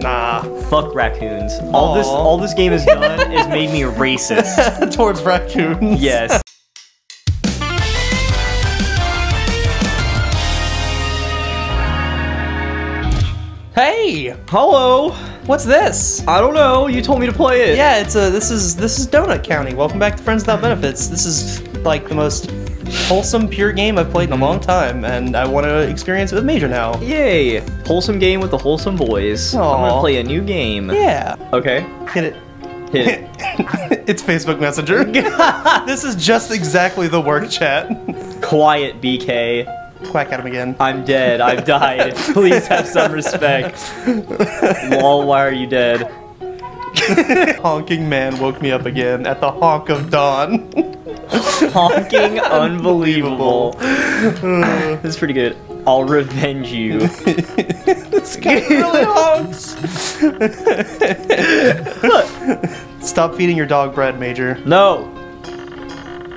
Nah. Fuck raccoons. All this all this game has done is made me racist. Towards raccoons. Yes. Hey, Hello. what's this? I don't know. You told me to play it. Yeah, it's a. This is this is Donut County. Welcome back to Friends Without Benefits. This is like the most wholesome, pure game I've played in a long time, and I want to experience it with Major now. Yay. Wholesome game with the wholesome boys. I'm gonna play a new game. Yeah, Okay. hit it. Hit it. it's Facebook Messenger. this is just exactly the work chat. Quiet, BK. Quack at him again. I'm dead. I've died. Please have some respect. Lol, why are you dead? Honking man woke me up again at the honk of dawn. Honking unbelievable. this is pretty good. I'll revenge you. this guy really honks. Stop feeding your dog bread, Major. No.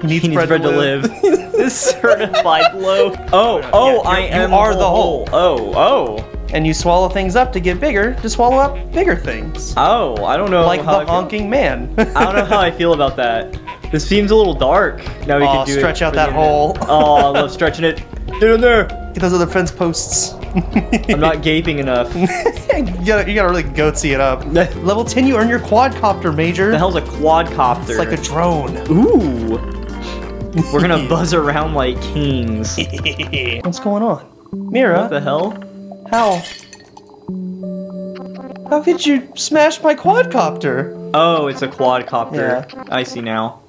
He needs, He needs bread to live. this certified low. Oh, oh, Yeah, oh, I you're- you are the hole. Oh, oh. And you swallow things up to get bigger, to swallow up bigger things. Oh, I don't know like how the I feel. honking man. I don't know how I feel about that. This seems a little dark. Now we Aw, can do it stretch out that hole. Oh, I love stretching it. Get in there. Get those other fence posts. I'm not gaping enough. you gotta, you gotta really goatsy it up. Level 10, you earn your quadcopter, Major. the hell's a quadcopter? it's like a drone. Ooh. We're gonna buzz around like kings. What's going on? Mira, What the hell? How? How could you smash my quadcopter? Oh, it's a quadcopter. Yeah. I see now.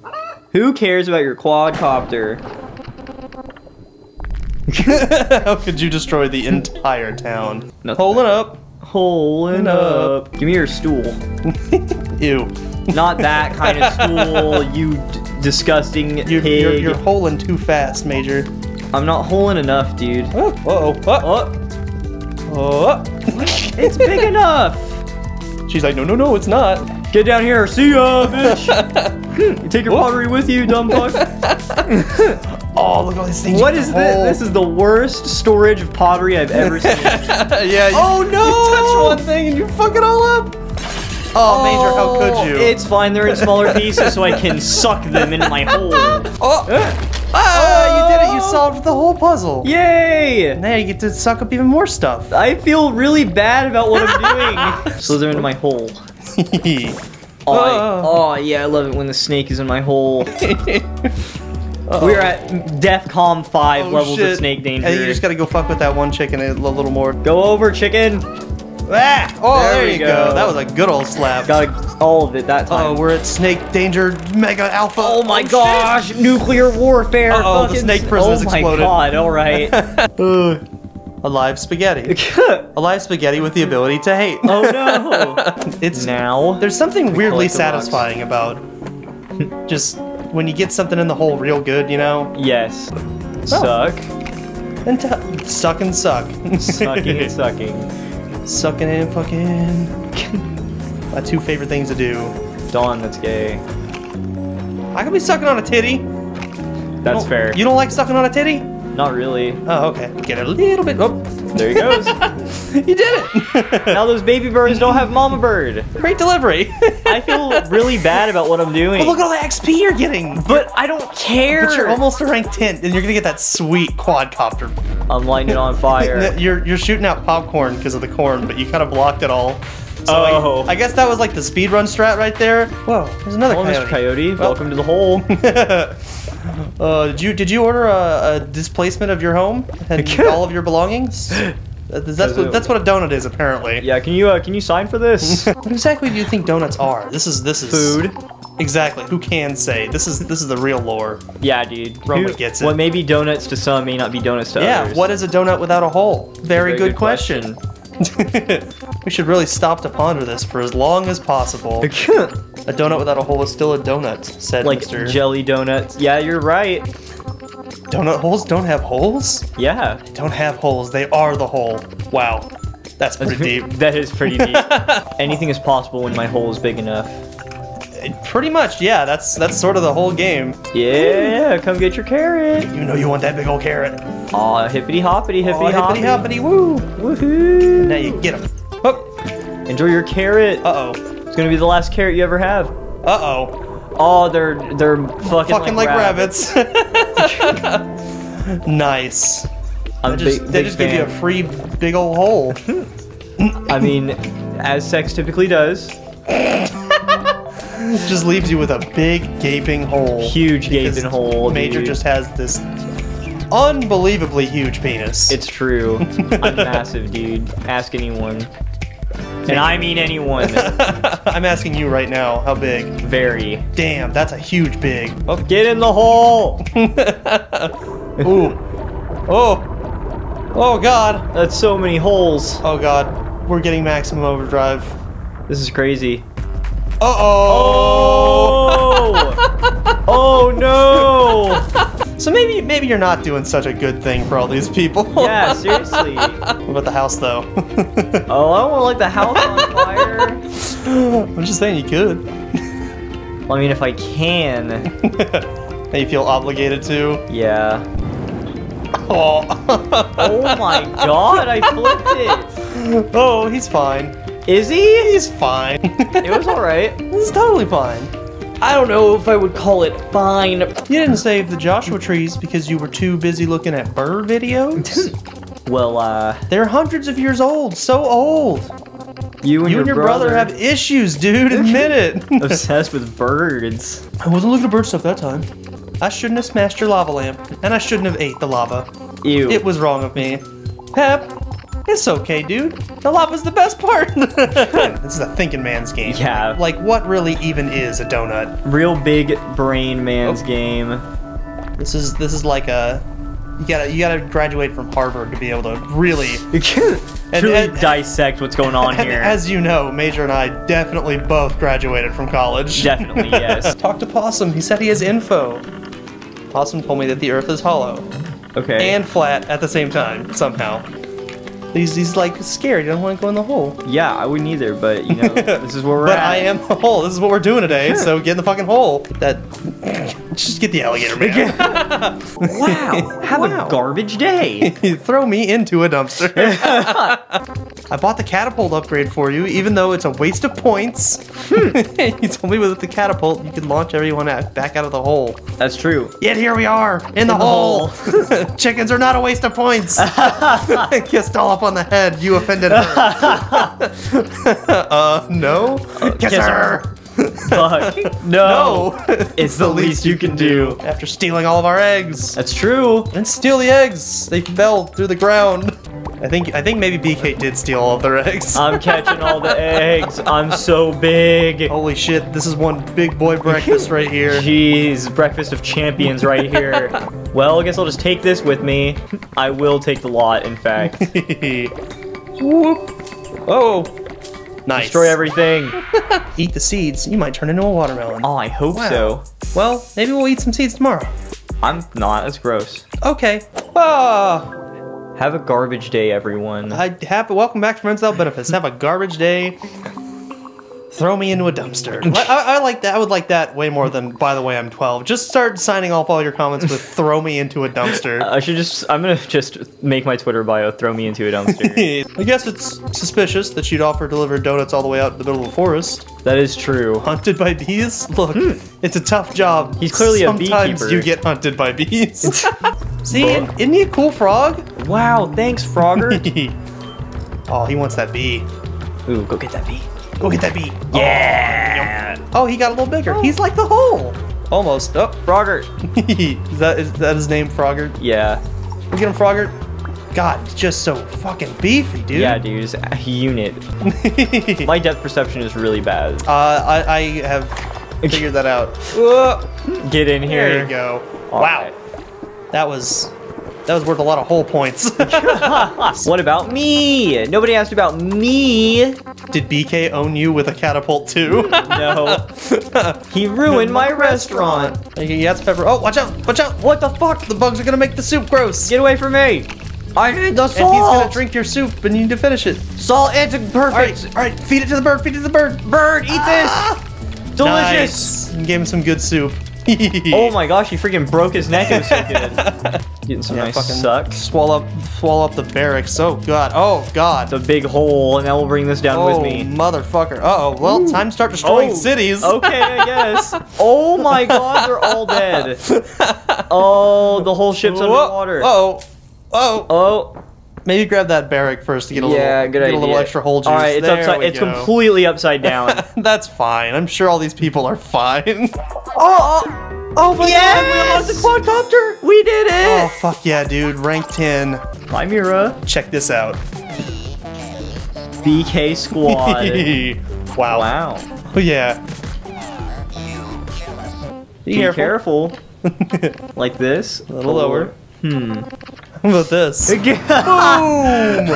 Who cares about your quadcopter? how could you destroy the entire town? Nothing. Holding up. Holding up. Give me your stool. Ew. Not that kind of stool, you d- disgusting You're, pig. you're, you're holing too fast, Major. I'm not holding enough, dude. Oh, uh-oh. Oh, Oh, oh. it's big enough. She's like, no, no, no, it's not. Get down here. See ya, bitch. Take your pottery with you, dumb fuck. Oh, look at all these things. what is this? This is the worst storage of pottery I've ever seen. yeah. You, Oh, no! You touch one thing and you fuck it all up. Oh, Major, how could oh, you? It's fine. They're in smaller pieces, so I can suck them into my hole. Oh, ah, you did it. You solved the whole puzzle. Yay! Now you get to suck up even more stuff. I feel really bad about what I'm doing. Slither into my hole. Oh, I- oh, yeah, I love it when the snake is in my hole. We're at DEFCON 5 Oh, levels shit. of snake danger. Think you just gotta go fuck with that one chicken a little more. Go over, chicken. Ah! Oh, There there, you go. go. That was a good old slap. Got all of it that time. Oh, we're at snake danger mega alpha. Oh my shit. gosh, nuclear warfare. Uh-oh, the snake prison has Oh exploded. my god, alright. Uh, alive spaghetti. Alive spaghetti with the ability to hate. oh no. It's now. There's something weirdly satisfying about just when you get something in the hole real good, you know? Yes. Suck. And suck and suck. Sucking and sucking. Sucking and fucking. My two favorite things to do. Don, that's gay. I could be sucking on a titty. That's Don't- fair. You don't like sucking on a titty? Not really. Oh, okay. Get a little bit. Oh, There he goes. you did it. now those baby birds don't have mama bird. Great delivery. I feel really bad about what I'm doing. But look at all the XP you're getting. but I don't care. But you're almost a rank 10, and you're gonna get that sweet quadcopter. I'm lighting it on fire. You're you're shooting out popcorn because of the corn, but you kind of blocked it all. So I- Oh. I, guess that was like the speedrun strat right there. Whoa, there's another Hello, Mr. coyote. Coyote. Welcome to the hole. Uh, did you did you order a, a displacement of your home and all of your belongings? That's what, that's what a donut is apparently. yeah, can you uh, can you sign for this? What exactly do you think donuts are? This is this is Food. Exactly. Who can say this is this is the real lore? Yeah, dude. Roma Who- gets it. What may be donuts to some may not be donuts to Yeah. others. What is a donut without a hole? Very, Very good, good question. we should really stop to ponder this for as long as possible. a donut without a hole is still a donut, said like Mr. jelly donuts. Yeah, you're right. donut holes don't have holes? Yeah. Don't have holes. They are the hole. Wow. That's pretty deep. that is pretty deep. Anything is possible when my hole is big enough. Pretty much, yeah. That's that's sort of the whole game. Yeah, come get your carrot. You know you want that big old carrot. Aw, hippity hoppity, hippity Oh, hoppity. hippity hoppity woo. Woohoo! Now you get him. Enjoy your carrot. Uh-oh. It's gonna be the last carrot you ever have. Uh-oh. Oh, they're they're fucking, Fucking like, rabbits. nice. I'm They just, big, they big just give you a free big old hole. I mean, as sex typically does, just leaves you with a big gaping hole. huge gaping hole. Major dude. just has this unbelievably huge penis. It's true. I'm massive, dude. Ask anyone. And I mean anyone. I'm asking you right now, how big? Very. Damn, that's a huge big. Oh, get in the hole! Ooh. Oh. Oh god. That's so many holes. Oh god. We're getting maximum overdrive. This is crazy. Uh-oh. Oh! oh no! So maybe maybe you're not doing such a good thing for all these people. Yeah, seriously. What about the house though? Oh, I don't want to light the house on fire. I'm just saying you could. I mean, if I can. and you feel obligated to. Yeah. Oh. Oh my god, I flipped it. Oh, he's fine. Is he? He's fine. It was alright. This is totally fine. I don't know if I would call it fine. You didn't save the Joshua trees because you were too busy looking at bird videos? Well, uh, They're hundreds of years old. So old. you and, You and your brother, have issues, dude. Admit it. obsessed with birds. I wasn't looking at bird stuff that time. I shouldn't have smashed your lava lamp, and I shouldn't have ate the lava. Ew. It was wrong of me. Pep, it's okay, dude. The lava's the best part. this is a thinking man's game. Yeah. Like, what really even is a donut? Real big brain man's Oh. game. This is this is like a you gotta you gotta graduate from Harvard to be able to really. You And- truly and- dissect what's going on And here. as you know, Major and I definitely both graduated from college. Definitely, yes. Talk to Possum. He said he has info. Possum told me that the Earth is hollow Okay. and flat at the same time somehow. He's, he's like scared. He doesn't want to go in the hole. yeah, I wouldn't either, but you know, this is where we're But at. I am the hole. This is what we're doing today. So get in the fucking hole. That just get the alligator man. Wow, have Wow. a garbage day. Throw me into a dumpster. I bought the catapult upgrade for you, even though it's a waste of points. you told me with the catapult you could launch everyone out, back out of the hole. That's true. Yet here we are in the the hole. Chickens are not a waste of points. Kissed all up on the head. You offended her. uh, no. Kiss, kiss her. Fuck. No. No. It's the least you can do. After stealing all of our eggs. That's true. And steal the eggs. They fell through the ground. I think I think maybe BK did steal all of their eggs. I'm catching all the eggs. I'm so big. Holy shit, this is one big boy breakfast right here. Jeez, breakfast of champions right here. Well, I guess I'll just take this with me. I will take the lot, in fact. Whoop. Oh. Nice. Destroy everything. Eat the seeds. You might turn into a watermelon. Oh, I hope Wow. so. Well, maybe we'll eat some seeds tomorrow. I'm not. That's gross. Okay. Ah, Have a garbage day, everyone. I have welcome back to Friends Without Benefits. Have a garbage day. Throw me into a dumpster. I, I, I like that. I would like that way more than. By the way, I'm 12. Just start signing off all your comments with "throw me into a dumpster." I should just. I'm gonna just make my Twitter bio throw me into a dumpster. I guess it's suspicious that you'd offer delivered donuts all the way out to the middle of the forest. that is true. Hunted by bees? Look, it's a tough job. Hmm. He's clearly a Sometimes beekeeper. you get hunted by bees. See, isn't he a cool frog? Wow, thanks, Frogger. oh, he wants that bee. Ooh, go get that bee. Go get that bee. Yeah. Oh, he got a little bigger. He's like the hole. Almost. Oh, Frogger. is that is that his name, Frogger? Yeah. We get him, Frogger. God, he's just so fucking beefy, dude. Yeah, dude. It's a unit. My depth perception is really bad. uh, I, I have figured that out. Get in here. There you go. All wow, right. that was that was worth a lot of whole points. What about me? Nobody asked about me. Did BK own you with a catapult too? No. He ruined my restaurant. It's pepper. Oh, watch out! Watch out! What the fuck? The bugs are gonna make the soup gross. Get away from me. I need the and he's gonna drink your soup, and you need to finish it. Salt, it's All right, all right. Feed it to the bird. Feed it to the bird. Bird, eat Ah! this. Delicious. Nice. Gave him some good soup. Oh my gosh, he freaking broke his neck. It was so good. Getting some Yeah, nice fucking suck. Swallow up, swallow up the barracks. Oh god. Oh god. The big hole, and that will bring this down oh with me. motherfucker. Uh oh. Well, time to start destroying Oh, cities. Okay, I guess. Oh my god, they're all dead. Oh, the whole ship's Whoa. underwater. Oh. Oh. Oh, Maybe grab that barrack first to get a yeah, little, good get idea. a little extra hold juice. All right, it's There upside. It's go. completely upside down. That's fine. I'm sure all these people are fine. oh, oh, oh my god, we unlocked the quadcopter. We did it! oh fuck yeah, dude. Rank 10. Bye, Mira. Check this out. BK squad. wow. wow. Oh yeah. Be, Be careful. careful. Like this. A little lower. Hmm. How about this? Boom!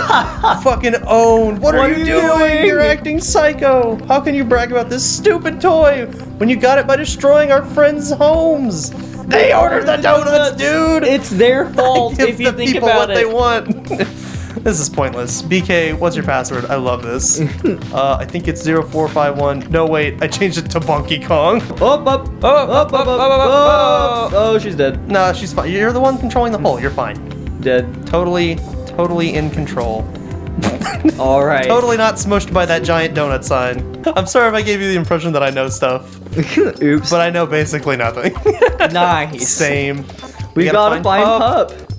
Fucking owned. What, What are are you you doing? doing? You're acting psycho. How can you brag about this stupid toy when you got it by destroying our friends' homes? They ordered the donuts, dude. It's their fault if you the think people about what it. they want. this is pointless. BK, what's your password? I love this. uh, I think it's 0451. No, wait. I changed it to Bonky Kong. Up, up, Oh, up, up, up, up. Oh, she's dead. No, she's fine. You're the one controlling the hole. You're fine. Dead. Totally, totally in control. All right. Totally not smushed by that giant donut sign. I'm sorry if I gave you the impression that I know stuff, Oops. but I know basically nothing. nice. Same. We, gotta, find Pup. pup.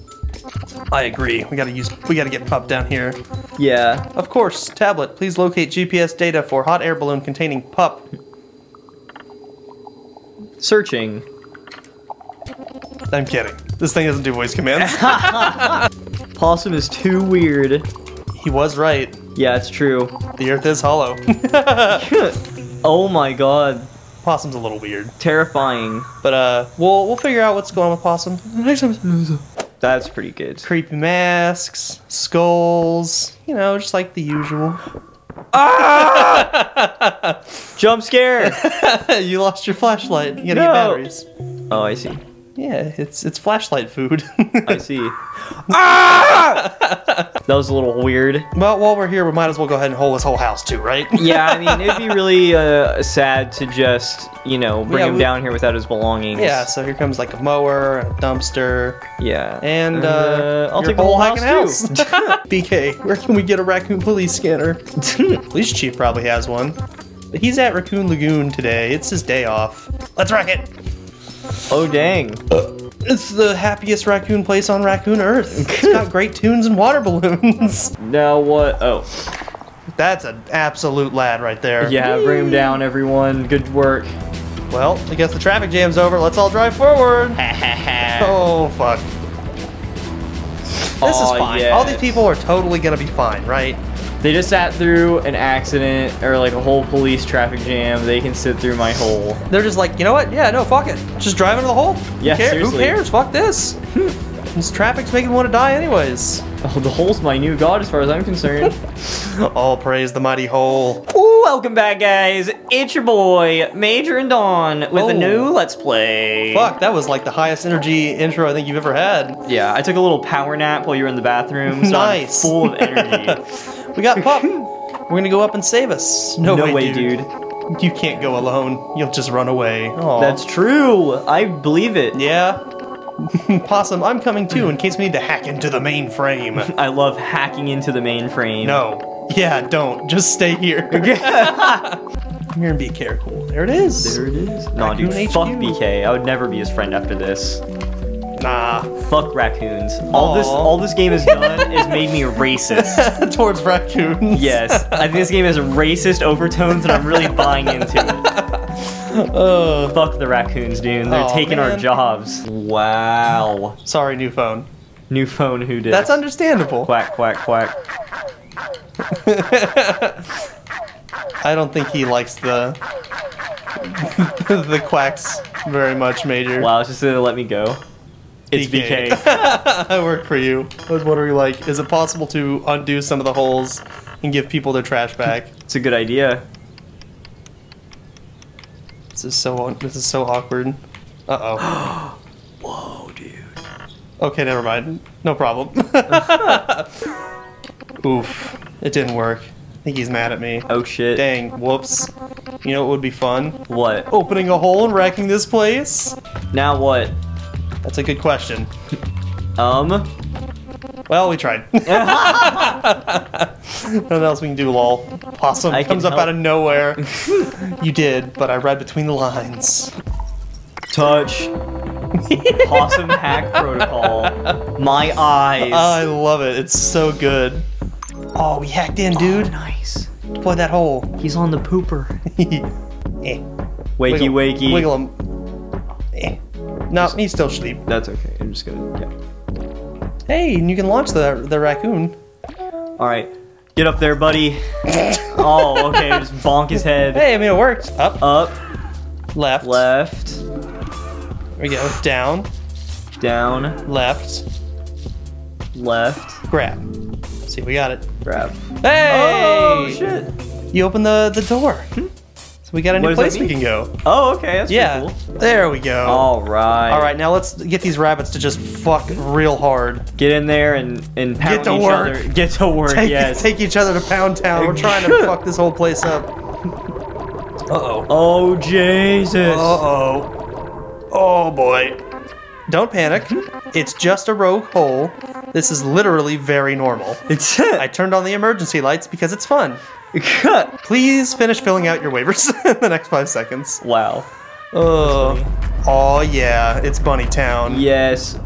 I agree. We gotta use. We gotta get pup down here. Yeah. Of course, tablet. Please locate GPS data for hot air balloon containing pup. Searching. I'm kidding. This thing doesn't do voice commands. Possum is too weird. he was right. Yeah, it's true. The Earth is hollow. oh my god. Possum's a little weird, Terrifying. but uh, we'll we'll figure out what's going on with Possum. That's pretty good. Creepy masks, skulls, you know, just like the usual. Ah! Jump scare! you lost your flashlight. You gotta No. get batteries. oh, I see. Yeah, it's it's flashlight food. I see. Ah! that was a little weird. well, while we're here, we might as well go ahead and hold this whole house too, right? Yeah, I mean, it'd be really uh, sad to just, you know, bring Yeah, him we- down here without his belongings. yeah. So here comes like a mower, a dumpster, Yeah. and uh, I'll take the whole house, too. BK, where can we get a raccoon police scanner? Police chief probably has one. But he's at Raccoon Lagoon today. It's his day off. Let's wreck it. Oh, dang. It's the happiest raccoon place on Raccoon Earth. It's got great tunes and water balloons. Now what? Oh. That's an absolute lad right there. Yeah, bring him down, everyone. Good work. Well, I guess the traffic jam's over. Let's all drive forward. Oh, fuck. This is Aw, fine. yes. All these people are totally gonna be fine, right? They just sat through an accident or like a whole police traffic jam. They can sit through my hole. They're just like, you know what? Yeah, no, fuck it. Just drive into the hole. Yeah, Who, care- seriously. Who cares? Fuck this. this traffic's making me want to die anyways. Oh, the hole's my new god as far as I'm concerned. All praise the mighty hole. Ooh, welcome back, guys. It's your boy, Major and Don, with Oh. a new oh. Let's Play. Fuck, that was like the highest energy intro I think you've ever had. Yeah, I took a little power nap while you were in the bathroom, so Nice. I'm full of energy. We got Pup. We're gonna go up and save us. No, no way, way, dude. dude. You can't go alone. You'll just run away. Aw. That's true. I believe it. Yeah. Possum, I'm coming too in case we need to hack into the mainframe. I love hacking into the mainframe. No. Yeah, don't. Just stay here. Come here and be careful. There it is. There it is. Nah, dude, Raccoon fuck BK. I would never be his friend after this. Nah. Fuck raccoons. All this all this game has done is made me racist. Towards raccoons. Yes, I think this game has racist overtones, and I'm really buying into it. Oh. Fuck the raccoons, dude. They're taking our jobs. Wow. sorry, new phone. New phone, who did? That's understandable. quack, quack, quack. I don't think he likes the the quacks very much, Major. Wow, it's just gonna let me go. It's BK. I work for you. What are wondering, like, is it possible to undo some of the holes and give people their trash back? It's a good idea. This is so this is so awkward. Uh oh. Whoa, dude. Okay, never mind. No problem. Oof. It didn't work. I think he's mad at me. Oh shit. Dang. Whoops. You know what would be fun? What? Opening a hole and wrecking this place? Now what? That's a good question. Um. Well, we tried. Nothing else we can do, lol. Possum I comes up help. out of nowhere. you did, but I read between the lines. Touch. Possum hack protocol. My eyes. I love it. It's so good. Oh, we hacked in, dude. nice. Deploy that hole. He's on the pooper. eh. Wakey, Wiggle- wakey. Wiggle him. No, he's still asleep. That's okay. I'm just gonna. Yeah. Hey, and you can launch the the raccoon. All right. Get up there, buddy. oh, okay. Just bonk his head. Hey, I mean it worked. Up, Up, left, left, There we go. Down, down, left, left, grab. See, we got it. grab. Hey! Oh shit. You open the the door. Hmm. So we got a new place we can go. Oh, okay. That's Yeah. pretty cool. There we go. All right. All right, now let's get these rabbits to just fuck real hard. Get in there and and pound to each work. other. Get to work. Take, yes. take each other to Pound Town. We're trying to fuck this whole place up. Uh-oh. Oh Jesus. Uh-oh. Oh, boy. Don't panic. It's just a rogue hole. This is literally very normal. It's I turned on the emergency lights because it's fun. Please finish filling out your waivers in the next five seconds. wow. Oh, oh yeah, it's Bunny Town. Yes.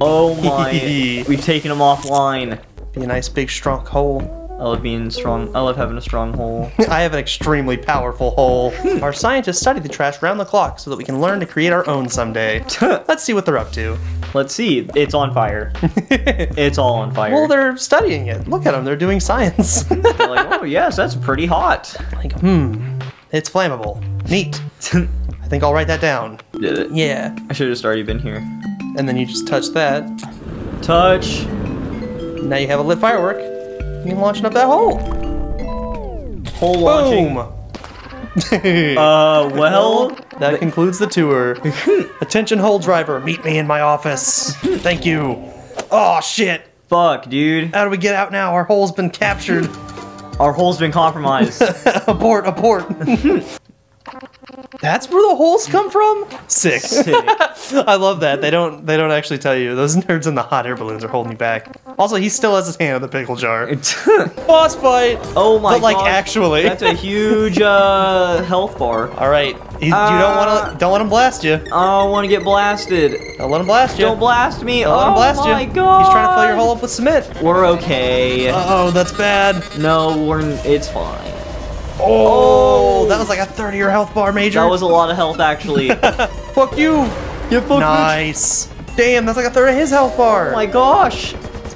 Oh my. We've taken him offline. Be a nice big strong hole. I love being strong. I love having a strong hole. I have an extremely powerful hole. our scientists study the trash round the clock so that we can learn to create our own someday. Let's see what they're up to. Let's see. It's on fire. It's all on fire. well, they're studying it. Look at them. They're doing science. They're like, oh yes, that's pretty hot. like, hmm, it's flammable. Neat. I think I'll write that down. Did it? Yeah. I should have just already been here. And then you just touch that. Touch. Now you have a lit firework. You can launch it up that hole. Hole launching. Boom. Uh, well. That concludes the tour. Attention, hole driver, meet me in my office. Thank you. Oh shit! Fuck, dude. How do we get out now? Our hole's been captured. Our hole's been compromised. abort, abort. That's where the holes come from? Sick. Sick. I love that. They don't they don't actually tell you. Those nerds in the hot air balloons are holding you back. Also, he still has his hand in the pickle jar. Boss fight! oh my god. But like gosh, actually. That's a huge uh, health bar. Alright. You, you don't Uh, wanna don't let him blast you. I don't want to get blasted. Don't let him blast you. Don't blast me. Don't oh let him blast my you. god. He's trying to fill your hole up with cement. We're okay. Uh oh, that's bad. no, we're. It's fine. Oh, that was oh. like a 30 year health bar, Major. That was a lot of health, actually. Fuck you. Get fucked, Nice. Damn, that's like a third of his health bar. Oh my gosh.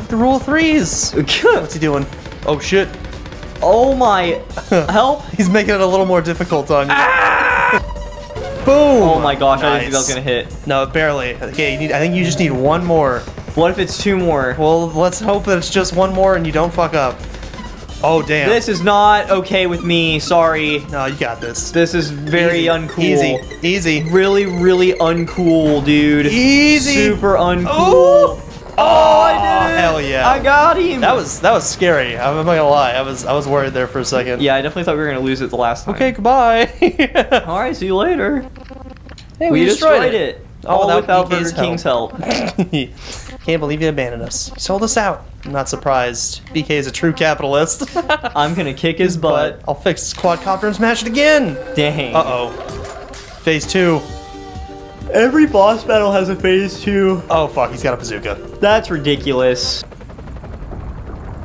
the rule of threes. What's he doing? Oh shit. oh my. Help. He's making it a little more difficult on you. Ah! Boom. Oh my gosh, I didn't think that was gonna hit. No, barely. Okay, you need, I think you just need one more. What if it's two more? Well, let's hope that it's just one more and you don't fuck up. Oh, damn. This is not okay with me. Sorry. No, you got this. This is very Easy. uncool. Easy. Easy. Really, really uncool, dude. Easy. Super uncool. Oh. Oh, I did it. hell yeah. I got him. That was that was scary. I'm not gonna lie. I was I was worried there for a second. Yeah, I definitely thought we were gonna lose it the last time. Okay, goodbye. All right, see you later. hey, We, destroyed, it. Oh, All without without BK's Burger King's help. Can't believe you abandoned us. You sold us out. I'm not surprised. BK is a true capitalist. I'm gonna kick his butt. but I'll fix this quadcopter and smash it again. Dang. Uh oh. Phase two. Every boss battle has a phase two. Oh fuck, he's got a bazooka. That's ridiculous.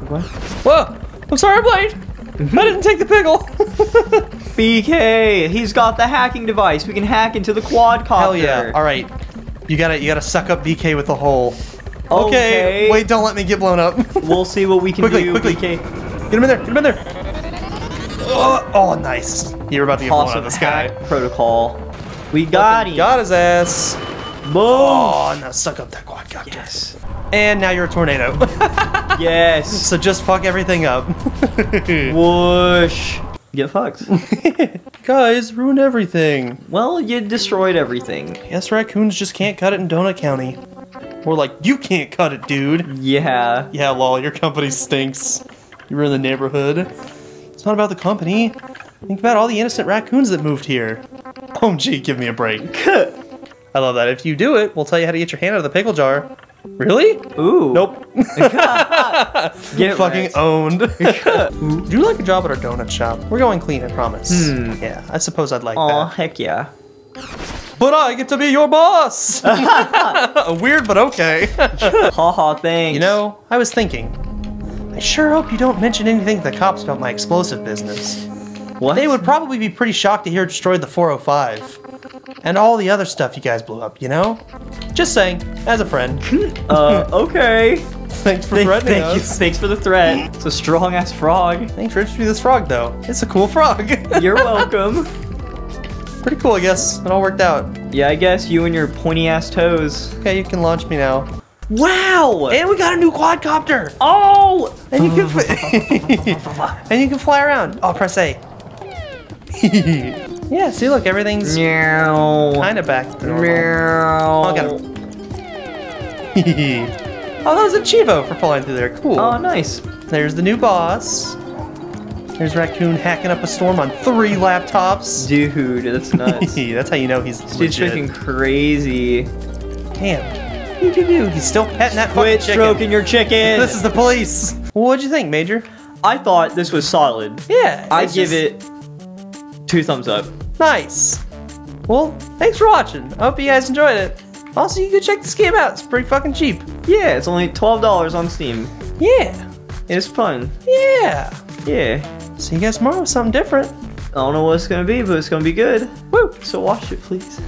What? Whoa! I'm sorry, I'm late. I didn't take the pickle. BK, he's got the hacking device. We can hack into the quadcopter. Hell yeah! All right, you gotta you gotta suck up BK with the hole. Okay. Okay. Wait, don't let me get blown up. We'll see what we can Quickly, do. quickly. BK. Get him in there. Get him in there. Oh, oh, nice. You're about to get blown out of the sky. protocol. We got him. Got his ass. Boom. Oh, now suck up that quadcopter. Yes. And now you're a tornado. Yes. so just fuck everything up. Whoosh. Get fucked. Guys, ruin everything. well, you destroyed everything. Yes, raccoons just can't cut it in Donut County. Or like, you can't cut it, dude. Yeah. Yeah, lol, your company stinks. You ruin the neighborhood. It's not about the company. Think about all the innocent raccoons that moved here. Oh, gee, give me a break. I love that. If you do it, we'll tell you how to get your hand out of the pickle jar. Really? Ooh. Nope. Get Fucking owned. do you like a job at our donut shop? We're going clean, I promise. Hmm. Yeah, I suppose I'd like Aw, that. heck yeah. But I get to be your boss. A weird, but okay. Haha, thanks. you know, I was thinking. I sure hope you don't mention anything to the cops about my explosive business. what? They would probably be pretty shocked to hear it destroyed the 405. And all the other stuff you guys blew up, you know? Just saying, as a friend. Uh, okay. Thanks for Thank, threatening thank you. us. Thanks for the threat. It's a strong ass frog. Thanks for introducing this frog, though. It's a cool frog. You're welcome. Pretty cool, I guess. It all worked out. Yeah, I guess you and your pointy ass toes. Okay, you can launch me now. Wow! And we got a new quadcopter! oh! And you can fly- and you can fly around. Oh, press A. yeah, see, look, everything's kind of back to normal. Meow. Oh, I got oh, that was a Chivo for flying through there. Cool. Oh, nice. There's the new boss. There's Raccoon hacking up a storm on three laptops. Dude, that's nuts. That's how you know he's Dude's legit. freaking crazy. Damn. You do? He's still petting that Quit stroking your chicken. This is the police. What'd you think, Major? I thought this was solid. Yeah. I give just it two thumbs up. Nice. Well, thanks for watching. I hope you guys enjoyed it. Also, you can check this game out. It's pretty fucking cheap. Yeah, it's only twelve dollars on Steam. Yeah. It's fun. Yeah. Yeah. See you guys tomorrow with something different. I don't know what it's gonna be, but it's gonna be good. Woo! So watch it, please.